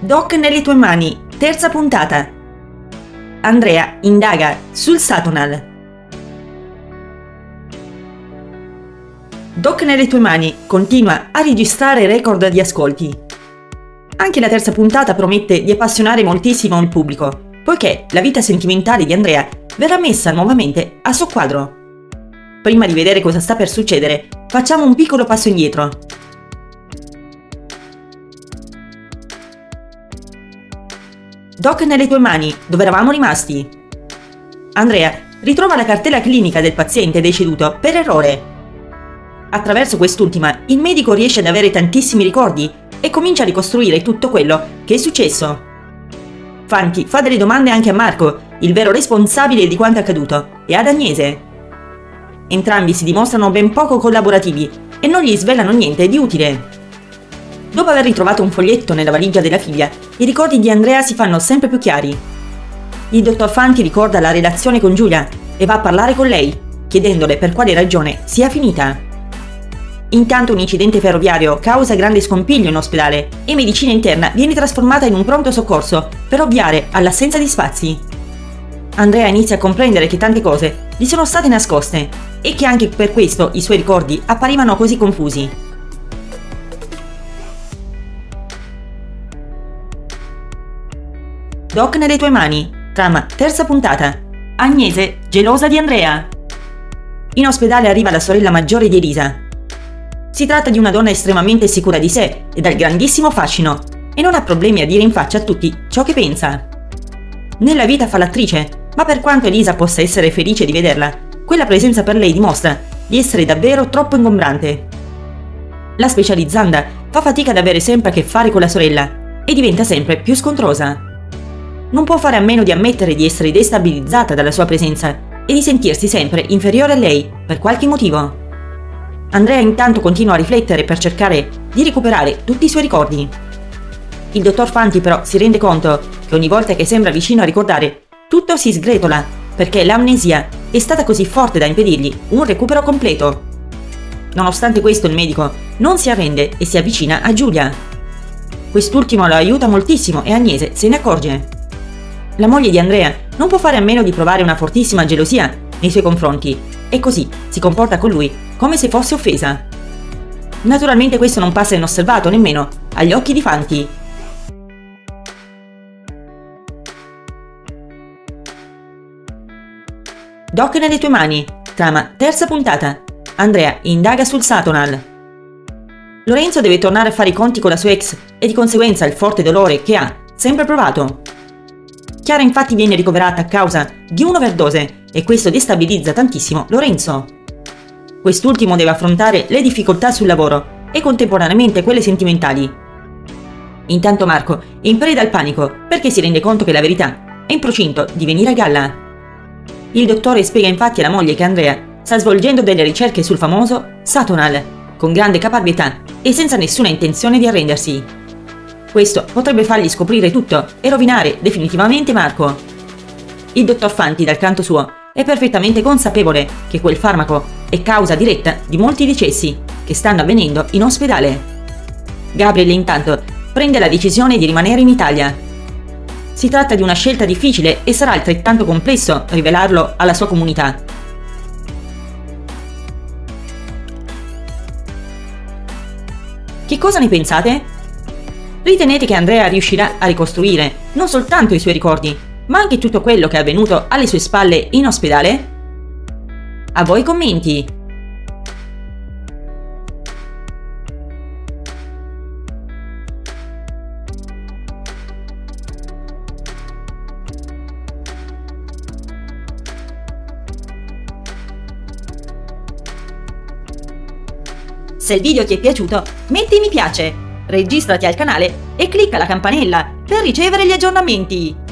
Doc nelle tue mani, terza puntata. Andrea indaga sul Satonal. Doc nelle tue mani continua a registrare record di ascolti. Anche la terza puntata promette di appassionare moltissimo il pubblico, poiché la vita sentimentale di Andrea verrà messa nuovamente a soqquadro. Prima di vedere cosa sta per succedere, facciamo un piccolo passo indietro Doc nelle tue mani, dove eravamo rimasti? Andrea ritrova la cartella clinica del paziente deceduto per errore. Attraverso quest'ultima, il medico riesce ad avere tantissimi ricordi e comincia a ricostruire tutto quello che è successo. Fanti fa delle domande anche a Marco, il vero responsabile di quanto accaduto, e ad Agnese. Entrambi si dimostrano ben poco collaborativi e non gli svelano niente di utile. Dopo aver ritrovato un foglietto nella valigia della figlia, i ricordi di Andrea si fanno sempre più chiari. Il dottor Fanti ricorda la relazione con Giulia e va a parlare con lei, chiedendole per quale ragione sia finita. Intanto un incidente ferroviario causa grande scompiglio in ospedale e medicina interna viene trasformata in un pronto soccorso per ovviare all'assenza di spazi. Andrea inizia a comprendere che tante cose gli sono state nascoste e che anche per questo i suoi ricordi apparivano così confusi. Doc nelle tue mani. Trama, terza puntata. Agnese, gelosa di Andrea. In ospedale arriva la sorella maggiore di Elisa. Si tratta di una donna estremamente sicura di sé e dal grandissimo fascino e non ha problemi a dire in faccia a tutti ciò che pensa. Nella vita fa l'attrice, ma per quanto Elisa possa essere felice di vederla, quella presenza per lei dimostra di essere davvero troppo ingombrante. La specializzanda fa fatica ad avere sempre a che fare con la sorella e diventa sempre più scontrosa non può fare a meno di ammettere di essere destabilizzata dalla sua presenza e di sentirsi sempre inferiore a lei per qualche motivo. Andrea intanto continua a riflettere per cercare di recuperare tutti i suoi ricordi. Il dottor Fanti però si rende conto che ogni volta che sembra vicino a ricordare, tutto si sgretola perché l'amnesia è stata così forte da impedirgli un recupero completo. Nonostante questo il medico non si arrende e si avvicina a Giulia. Quest'ultimo lo aiuta moltissimo e Agnese se ne accorge la moglie di Andrea non può fare a meno di provare una fortissima gelosia nei suoi confronti e così si comporta con lui come se fosse offesa. Naturalmente questo non passa inosservato nemmeno agli occhi di Fanti. Doc nelle tue mani, trama terza puntata. Andrea indaga sul Satonal. Lorenzo deve tornare a fare i conti con la sua ex e di conseguenza il forte dolore che ha sempre provato. Chiara infatti viene ricoverata a causa di un'overdose e questo destabilizza tantissimo Lorenzo. Quest'ultimo deve affrontare le difficoltà sul lavoro e contemporaneamente quelle sentimentali. Intanto Marco è in preda al panico perché si rende conto che la verità è in procinto di venire a galla. Il dottore spiega infatti alla moglie che Andrea sta svolgendo delle ricerche sul famoso Satonal con grande caparbietà e senza nessuna intenzione di arrendersi. Questo potrebbe fargli scoprire tutto e rovinare definitivamente Marco. Il dottor Fanti, dal canto suo, è perfettamente consapevole che quel farmaco è causa diretta di molti decessi che stanno avvenendo in ospedale. Gabriel intanto prende la decisione di rimanere in Italia. Si tratta di una scelta difficile e sarà altrettanto complesso rivelarlo alla sua comunità. Che cosa ne pensate? Ritenete che Andrea riuscirà a ricostruire non soltanto i suoi ricordi, ma anche tutto quello che è avvenuto alle sue spalle in ospedale? A voi commenti! Se il video ti è piaciuto, metti mi piace registrati al canale e clicca la campanella per ricevere gli aggiornamenti.